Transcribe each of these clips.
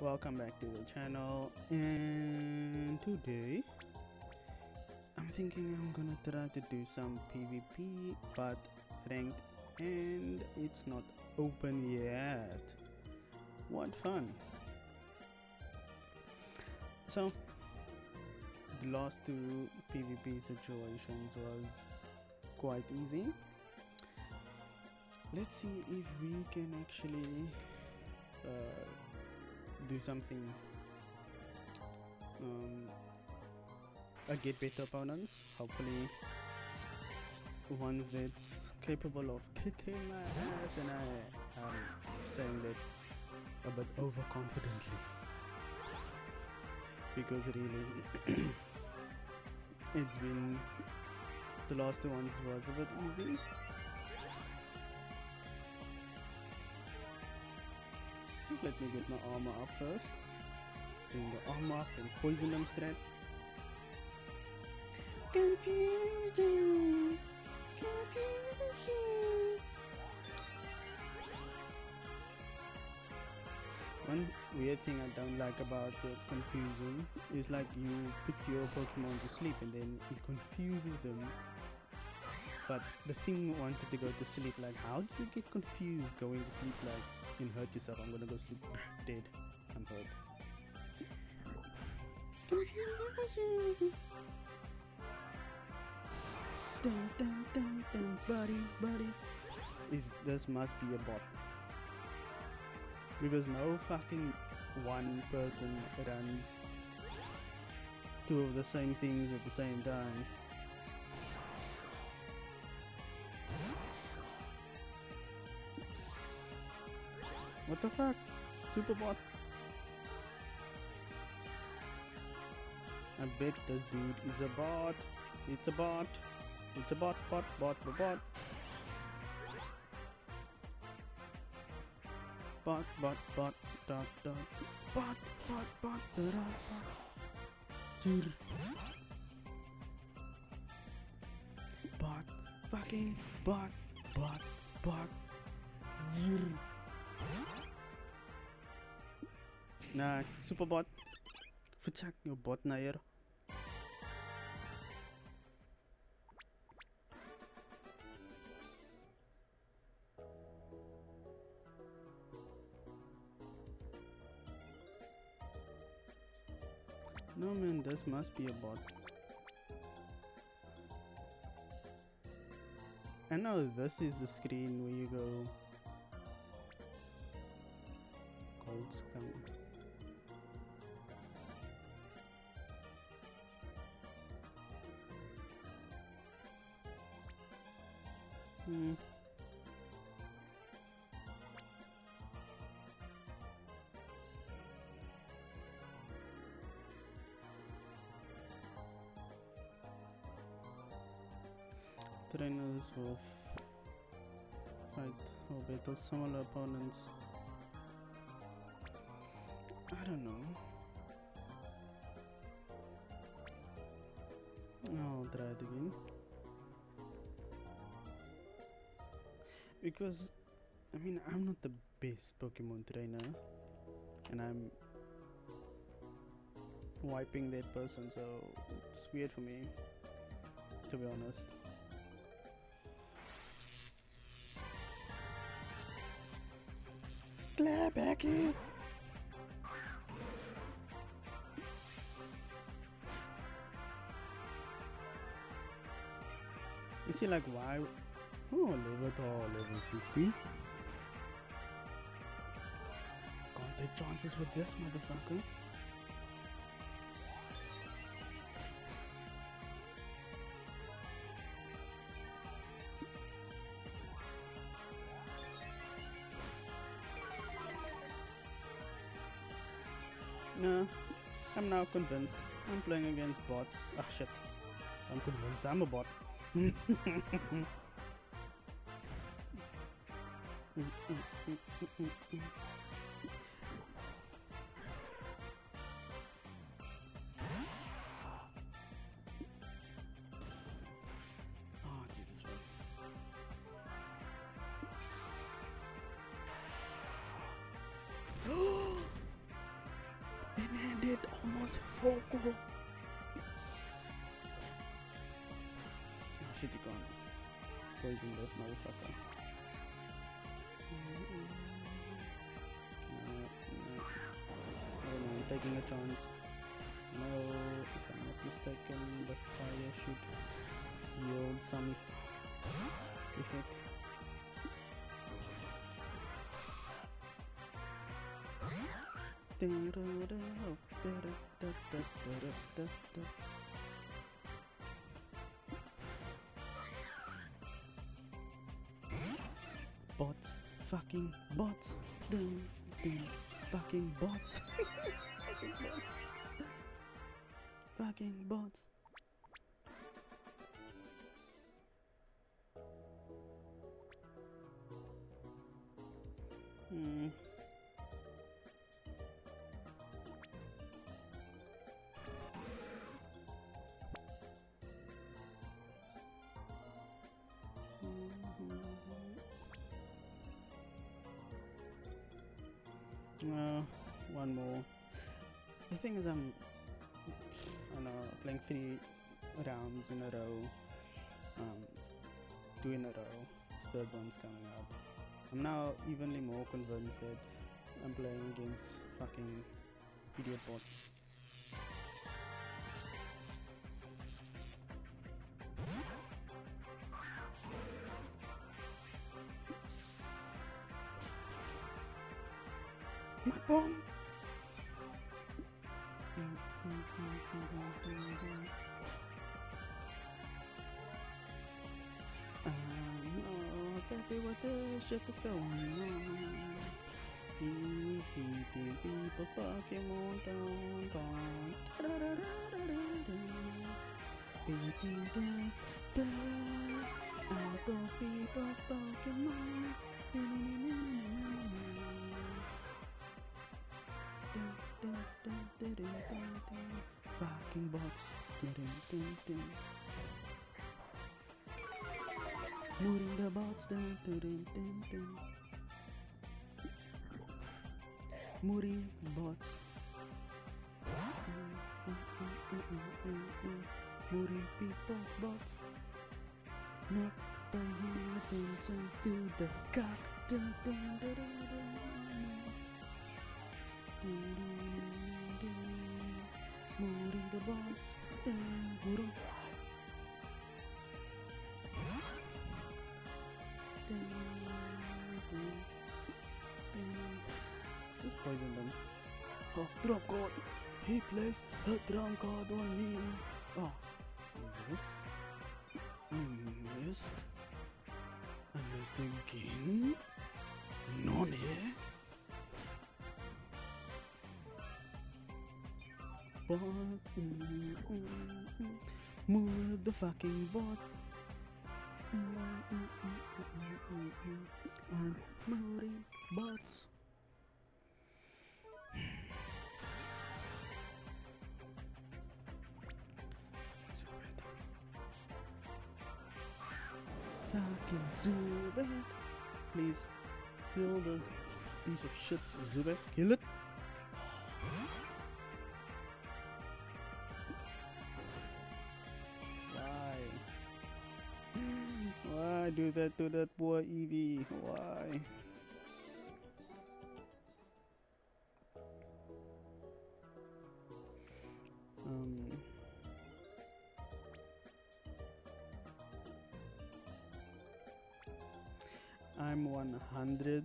welcome back to the channel and today I'm thinking I'm gonna try to do some PvP but ranked and it's not open yet. What fun. So the last two PvP situations was quite easy. Let's see if we can actually uh, do something um, I get better opponents. Hopefully ones that's capable of kicking my ass and I am saying that a bit overconfidently. Because really it's been the last ones was a bit easy let me get my armor up first. Doing the armor up and poison them strat confusion. Confusion. One weird thing I don't like about that confusion is like you put your Pokemon to sleep and then it confuses them. But the thing wanted to go to sleep like how do you get confused going to sleep like and hurt yourself. I'm gonna go sleep dead. I'm hurt. Dun dun dun dun buddy buddy. Is this must be a bot. Because no fucking one person runs two of the same things at the same time. What the fuck? Superbot. I bet this dude is a bot. It's a bot. It's a bot, bot, bot, bot, bot. Bot, bot, bot, dot, dot. Bot, bot, bot, dot, dot. Jir. Bot, fucking bot, bot, bot. Nah, Superbot. Vertak your bot na hier. No man, this must be a bot. I know this is the screen where you go Colds coming. Hmm. Trainers will fight or battle similar opponents. I don't know. I'll try it again. Because, I mean, I'm not the best Pokemon trainer. And I'm wiping that person, so it's weird for me, to be honest. Back here! Is he like why? Oh, tall, level 60. Can't take chances with this motherfucker. No, I'm now convinced. I'm playing against bots. Ah shit. I'm convinced I'm a bot. oh, shit, you can't poison that motherfucker. Mm-hmm. Know, I'm taking a chance. No, if I'm not mistaken, the fire should yield some effect. Bots, fucking bots, dun, dun, fucking bots, fucking bots, fucking bots. Hmm. Uh, one more. The thing is, I'm, I know, playing three rounds in a row. Um, two in a row. Third one's coming up. I'm now evenly more convinced that I'm playing against fucking idiot bots. My bomb! Uh, I'm happy with the shit that's going on. Defeating people's Pokemon down, down. Da-da-da-da-da-da-da. Beating the best Moving the bots. Dun, dun, dun, dun. Moving bots. Moving people's bots. Not paying attention to the dun, dun, dun. Dun, dun, dun. Moving the bots. Moving. Just poison them. Oh, drum god! He plays a drum god on me! Oh, yes? I missed? I missed again? None Move the fucking bot. I'm moving bots. Fucking Zubat. Please kill this piece of shit Zubat. Kill it. Why do that to that boy Eevee? Why? Um. I'm 100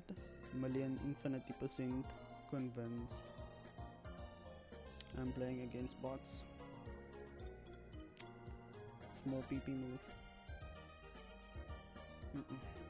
million infinity percent convinced I'm playing against bots. Small PP move. Mm-mm.